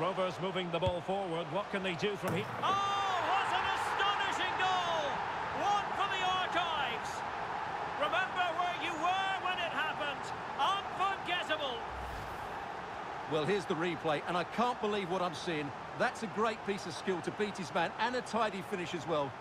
Rovers moving the ball forward. What can they do from here? Oh, what an astonishing goal! One for the archives. Remember where you were when it happened. Unforgettable. Well, here's the replay, and I can't believe what I'm seeing. That's a great piece of skill to beat his man, and a tidy finish as well.